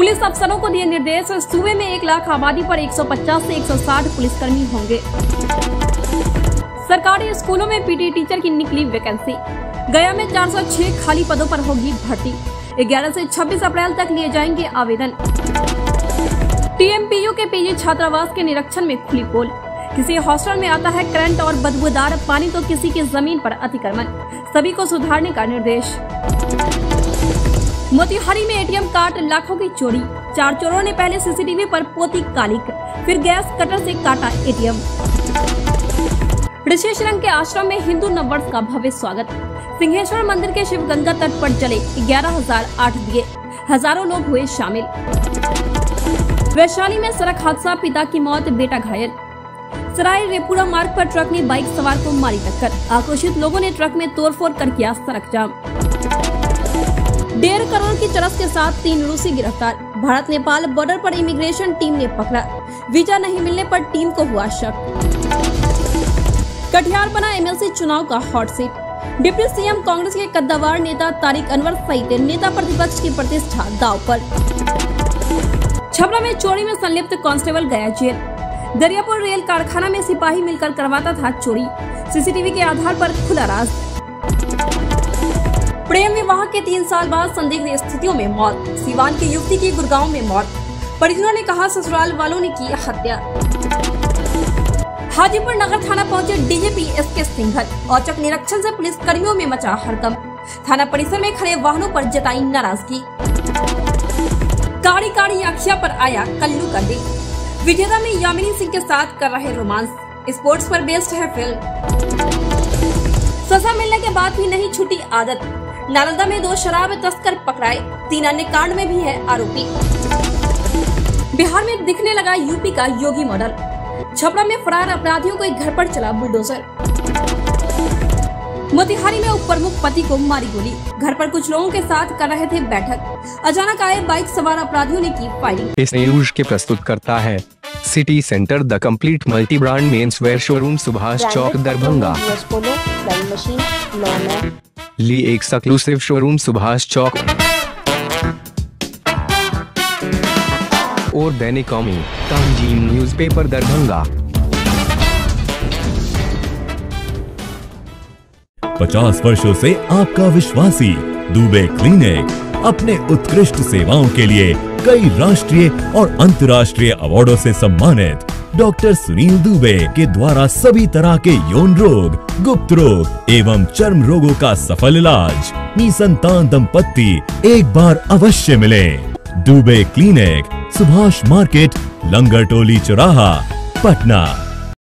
Police अफसरों को दिए निर्देश, सूबे में एक लाख आबादी पर 150 से 160 पुलिसकर्मी होंगे। सरकारी स्कूलों में पीटी टीचर की निकली वैकेंसी। गया में 406 खाली पदों पर होगी भर्ती। 11 से 26 अप्रैल तक लिए जाएँगे आवेदन। टीएमपीयू के पीजी छात्रावास के निरीक्षण में खुली पोल। किसी हॉस्टल में आता है करंट और बदबूदार पानी तो किसी की ज़मीन पर अतिक्रमण। सभी को सुधारने का निर्देश। मोतिहारी में एटीएम कार्ड लाखों की चोरी। चार चोरों ने पहले सीसीटीवी पर पोती कालिक, फिर गैस कटर से काटा एटीएम। ऋषेश रंग के आश्रम में हिंदू नववर्ष का भव्य स्वागत। सिंहेश्वर मंदिर के शिव गंगा तट पर जले ग्यारह हज़ार आठ दिए। हज़ारों लोग हुए शामिल। वैशाली में सड़क हादसा, पिता की मौत, बेटा घायल। सराय रेपुरा मार्ग पर ट्रक ने बाइक सवार को मारी टक्कर। आक्रोशित लोगों ने ट्रक में तोड़फोड़ कर किया सड़क जाम। डेढ़ करोड़ की चरस के साथ तीन रूसी गिरफ़्तार। भारत, नेपाल बॉर्डर पर इमिग्रेशन टीम ने पकड़ा। वीज़ा नहीं मिलने पर टीम को हुआ शक। कटिहार बना एमएलसी चुनाव का hot seat deputy CM Congress के कद्दावार नेता तारिक अनवर सहित नेता प्रतिपक्ष की प्रतिष्ठा दाव पर। छपरा में चोरी में संलिप्त कांस्टेबल गया जेल। दरियापुर रेल कारखाना में सिपाही मिलकर करवाता था चोरी। सीसीटीवी के आधार पर खुला राज। प्रेम विवाह के तीन साल बाद संदिग्ध स्थितियों में मौत। सिवान की युवती की गुड़गांव में मौत। परिजनों ने कहा, ससुराल वालों ने की हत्या। हाजीपुर नगर थाना पहुँचे डीजीपी एस के सिंघल। औचक निरीक्षण से पुलिस कर्मियों में मचा हड़कम थाना परिसर में खड़े वाहनों पर जताई नाराज़गी। काड़ी काड़ी आखिया पर आया कल्लू का दिन विजेता में यामिनी सिंह के साथ कर रहे रोमांस। स्पोर्ट्स पर बेस्ड है फ़िल्म। सजा मिलने के बाद भी नहीं छूटी आदत। नालंदा में दो शराब तस्कर पकड़ाए तीन अन्य कांड में भी है आरोपी। बिहार में दिखने लगा यूपी का योगी मॉडल। छपरा में फरार अपराधियों को एक घर पर चला बुलडोजर। मोतिहारी में उप प्रमुख पति को मारी गोली। घर पर कुछ लोगों के साथ कर रहे थे बैठक। अचानक आए बाइक सवार अपराधियों ने की फायरिंग। इस न्यूज़ के प्रस्तुत करता है city centre the complete multi brand men's wear showroom Subhash Chowk Darbhanga. ली एक सक्लूसिव शोरूम सुभाष चौक। और दैनिक कौमी तंजीम न्यूज़पेपर दरभंगा। पचास वर्षों से आपका विश्वासी, दुबे क्लिनिक, अपने उत्कृष्ट सेवाओं के लिए कई राष्ट्रीय और अंतर्राष्ट्रीय अवार्डों से सम्मानित। डॉक्टर सुनील दुबे के द्वारा सभी तरह के यौन रोग, गुप्त रोग एवं चर्म रोगों का सफल इलाज निसंतान दंपत्ति एक बार अवश्य मिले। दुबे क्लिनिक, सुभाष मार्केट, लंगर टोली चौराहा, पटना।